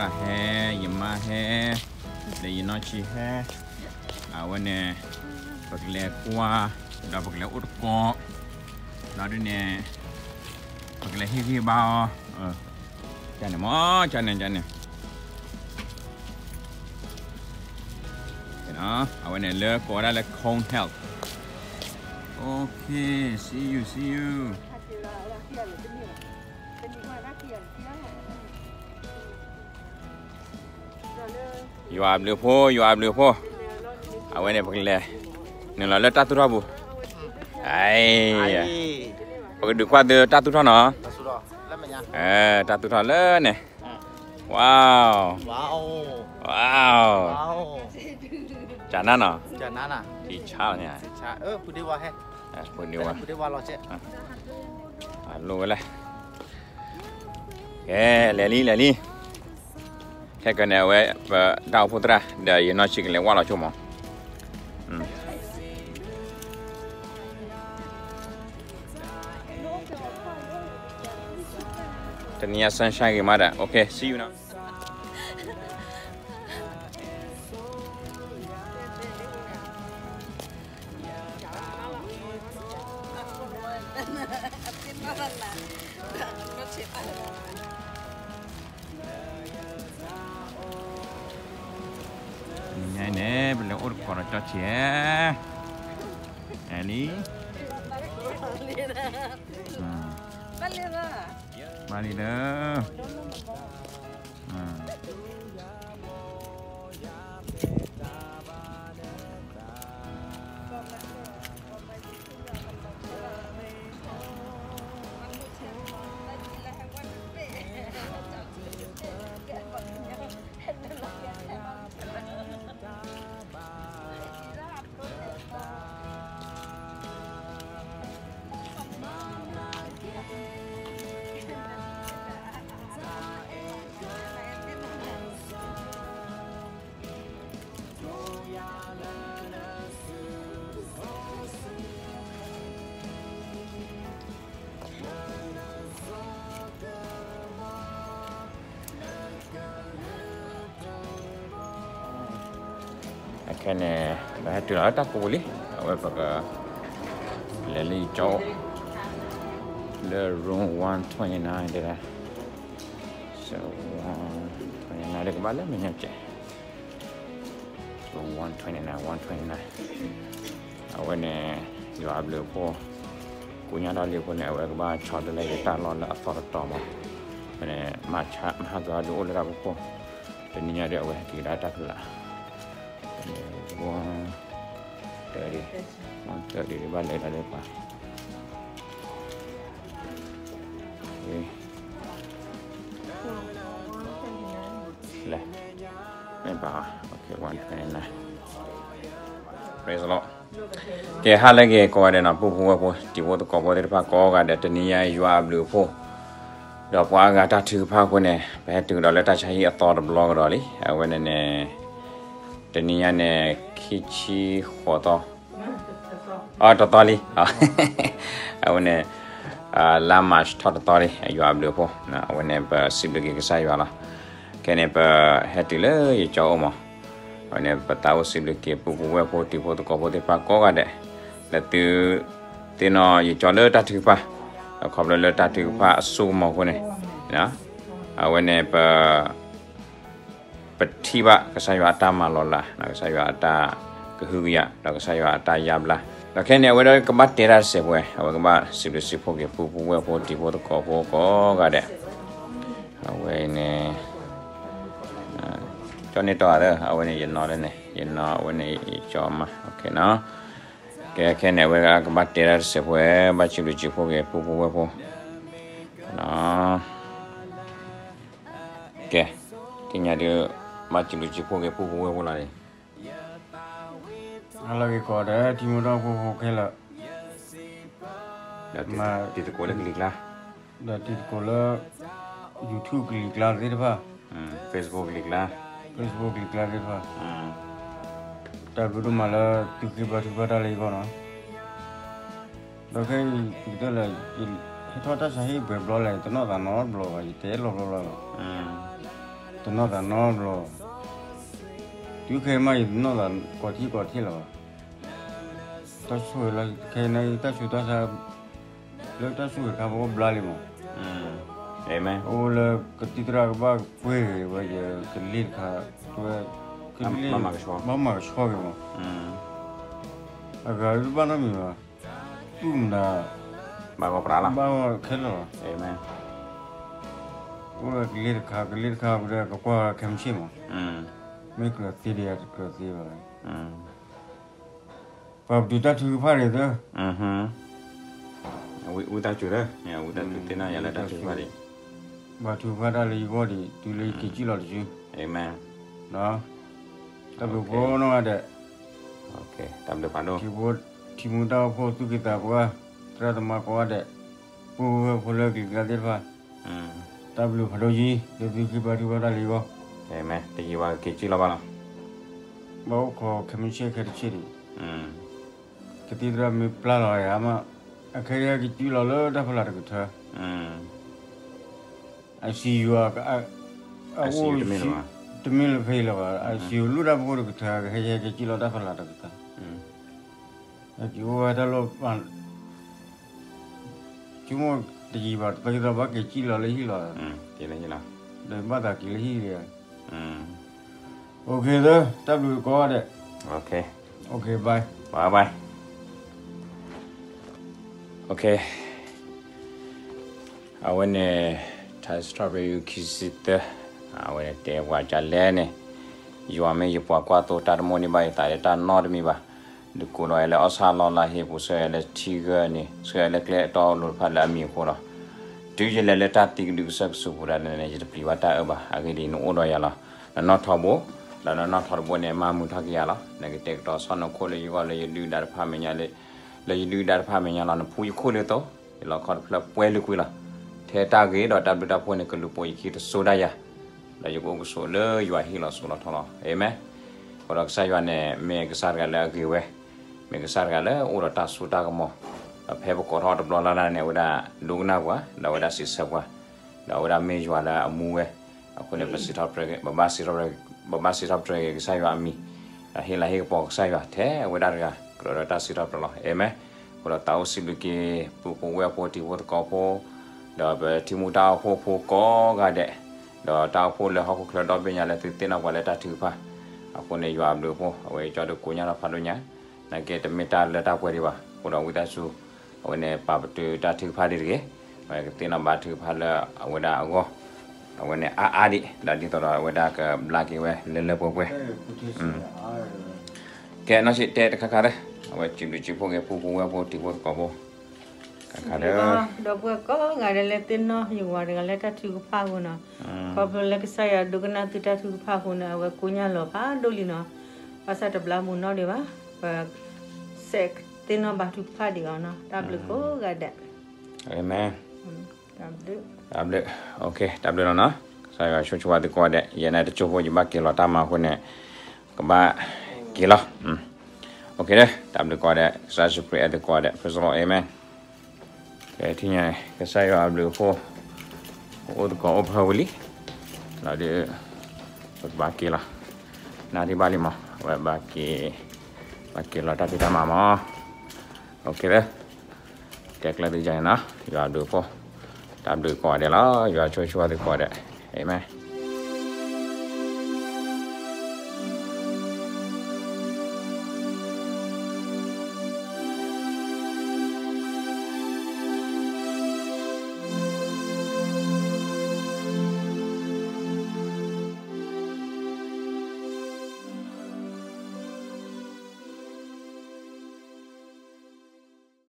ra he yếm ma he để yên nói chi he à quên nè bậc lẹ qua đó bậc lẹ út co đó đây nè bậc lẹ hi hi bao ờ cha này mó cha này cha này cái đó à quên nè lẹ qua đó là con health ok see you see you เป็นดีกว่าน่าเกลียดที่แล้วแหละ yo hable po yo hable po awane pakle ne la leta tu rabu ai pakle du kwa de ta tu ra no eh ta tu ra le ne wow wow wow chả nana à chả nana à? thì chả nhỉ chả ơ phụ đi vào hết phụ đi vào phụ đi vào lo chứ à. à luôn cái này lẹ li lẹ li thế cái này với đau phút ra để nó chỉ liên quan là chung mà Tenía sunshine Guimara. Okay, see you now. touch yeah ya. any Malina. Malina. Malina. 아까네 나한테 나왔다 꼬리 however lily cho the room 129 đây là so 129 đây các bạn là mình nhập chạy room 129 129 ở bên giờ áp Leo của của nhà đó liệu của này các bạn cho đây là ta lo là phật tò mà mình mà chạm hai cái đó là các bạn của trên nhà đều thì đã đặt lại วัวเดี๋ยวดิาเดี๋ยวดิบ้านเลยนะเดี๋ยวไปโเคเลยไม่เปล่าโอเควันนี้นะเรียสละเกี่ยห้าเลขเกี่ยก็ได้นะผู้ผู้ว่าผู้ที่ว่าตัวกดเรื่องพักกอกระเด็ดนีิยายยาบลรือผู้ดอกว่ากาถ้าถือภาคคนเนี่ยไปถึงดอกแล้วถ้าใช้อัตอดบล็องดอกลยเอาไว้เนี่ยတနည်းနဲ့ခီချီခေါ်တော့အော်တော်တော်လေးအဝင်နဲ့အာလာမတ်တော်တော်လေးယူအပ်လို့ပေါ့နော်အဝင်နဲ့ပါစီဘကြီးကစားရလားကနေပါဟက်တီလေကြောင်းမအဝင်နဲ့ပတာဝစီဘကြီးပူပူဝဲဖို့တီဖို့တကောဖို့တီပါကောကတဲ့လက်သူတင်းတော့ယူကြော်လို့တတ်တူပါခေါ်လို့လက်တတ်တူပါအဆူမော်ခွန်းနေနော်အဝင်နဲ့ပါပတိပကဆယွာတာမလောလာနောကဆယွာတာကဟုယနောကဆယွာတာယဘလာနောက်ခဲနေဝဲတော့ကမတ်တေရာစေပွဲဟောကမတ်စီလစီဖို့ကပူပူဝဲဖို့ဒီဖို့ကောဖို့ကောကတဲ့ဟောဝဲနေကျွန်နေတော့ရဟောဝဲနေရနော်လည်းနေရနော်ဝဲနေကြောမှာโอเคနော်ကဲခဲနေဝဲကကမတ်တေရာစေပွဲမချီလူချီဖို့ကပူပူဝဲဖို့နော်ကဲတင်ညာတို့မချင်လို့ချဖုန်းကပူပူဝဲဝင်လာတယ်အလာကြီးကောတဲ့ဒီမတော့ဘိုးဘိုးခဲလာဒါတိတကိုလည်းကလစ်လားဒါတိတကိုလည်း YouTube ကလစ်လားဒီတပါအင်း Facebook ကလစ်လား Facebook ကလစ်လားဒီပါအင်းတာဂရုမလာတူကိပါတူပါတာလေးကောနော်ဒါကဲဒီတော့လည်းဟိုတော့ဆိုင်ဘယ်ဘလောလဲတနော်တာနော်ဘလောပဲတဲလောလောလောအင်းတနော်တာနော်ဘလော有开卖，那了个体个体了。读书了，开那读书多少？那读书开不不来了么？嗯，哎嘛。哦，个提出来个吧，回去我叫个猎卡，个个猎卡，个个猎卡，个个个瓜客气么？嗯。မိကလစီရီယတ်ကလစီပါလေအင်းဘာဒူတာသူဖာရယ်အဟမ်ဝီဝီတာချူရဲညာဝီတာချူတင်နာရလာတာချူဖာရီဘာသူဖာတာလီဘောဒီဒူလေးကြည့်ကြည့်လို့ရှင်အာမင်နော်တဘဘောနောတဲ့โอเคတဘပန်တော့ဒီဘောဒီမူတာဖို့သူကတာကွာတရသမကွာတဲ့ပူဖလကီကတဲ့ဖာအင်းတဘဖလိုကြီးဒီဒီကဘာဒီဘာတာလီဘော Eme, dikiwa kecil apa lah? Bau ko kemisya kerjiri. Hmm. Ketidra mi plalo ya, ama akhirnya gitu lalu dah pelar gitu. Hmm. Asiu ak, aku demi lah. Demi lebih lah, asiu lu dah boleh gitu, akhirnya kecil dah pelar gitu. Hmm. Aku ada lo pan. Cuma dikiwa, tapi dah bawa kecil lalu hilang. Hmm, kira hilang. Dah bawa kecil hilang. Okay sir, W got it. Okay. Okay, bye. Bye bye. Okay. I want to try strawberry kiss it. I want to take what jalene. You are me you po kwa to tar moni ba ta ta not mi ba. Du ko no ele osalo la he bu se ele tiger ni. Se ele kle to lu phala mi ko la. တူရလလက်တာတိကလူဆက်ဆူပူရနေနေရပြဝတာအဘအဂဒီနိုဒရလာနော်ထဘောလာနော်ထဘောနေမမှုထကရလာနေကတက်တော်ဆနခိုလေယောလေလူဒါဖာမညာလေလေလူဒါဖာမညာလာနဖူခိုလေတော့လောက်ခေါ်ဖလပွဲလူကွေလာထဲတာကေတော့တပ်တာဖွင့်နေကလူပိုခိတဆိုဒယာလာယောကိုဆိုလေယွာဟီလာဆိုလာထလာအေမဲဘောရကဆာယောနေမေကစားကလည်းအကေဝဲမေကစားကလည်းအိုရတာဆူတာကမောเพบกอรอตบลอลาลาเนี่ยว่าลูกนากว่าเราว่าสิสกว่าเราว่าเมจว่าละมูเวအခုလည်းပစီတော့ပြကဘာစီတော့ဘာဘာစီတော့ပြကဆိုင်ရအမီဟေလာဟေပေါဆိုင်ရတဲ့ဝဒါရကလောတာစီတော့ပြလောအဲမဲကိုတော့တောက်စီလူကေပူပဝဲပေါ်တီဝတ်ကောပေါ်တော့ဘတီမူတာဖို့ဖို့ကောကတဲ့တော့တောက်ဖို့လည်းဟောက်ခလတော့ပညာလည်းသူတင်တော့ကလည်းတထူပါအခုနေရွာမလို့ဖို့အဝဲကြောက်တော့ကိုညာတော့ဖတ်လို့ညာနကေတမီတာလက်တော့ခွဲဒီပါကိုတော့ဝိဒါစုဝင်နေပါပတူတာထူဖာဒီရေဝဲတင်နဘာထူဖာလာဝဒအကောဝနေအာအာဒီလာဒီတော့ဝဒကဘလာကေဝဲလဲလဲပေါ်ပွဲကဲနော်ရှိတဲ့တခါခါတဲ့ဝဲချင်လူချင်ဖို့ငယ်ဖို့ဖို့ဝဲဖို့တီဖို့ကောဖို့ခါခါတဲ့တော့ဘကောငါလည်းတင်နော်ယူဝါကလည်းတထူဖာကောနော်ကောဘလက်ကဆိုင်ဒုကနာတတထူဖာကောနော်ဝဲကိုညာလောပါဒိုလီနော်ပါစတဘလာမူနော်ဒီပါဆက် Tino batu padi ono table hmm. ko gada. Amen. Hmm, table. Table. Okay, table ono. Saya show coba tu ko ada. Ya nanti coba jumpa kilo tama ko ne. Keba kilo. Hmm. Okay deh, table ko ada. Saya supri ada ko ada. First of all, amen. saya kesaya table ko. Udah kau obhawli. Lalu berbagi lah. Nanti balik mah berbagi. Bagi lo tapi sama mah. โอเคเด้แกกลับไปใจนะที่เราดูพอตามดูก่อนเดี๋ยวเราอย่าช่วยๆดูก่อนเด้เห็นไหม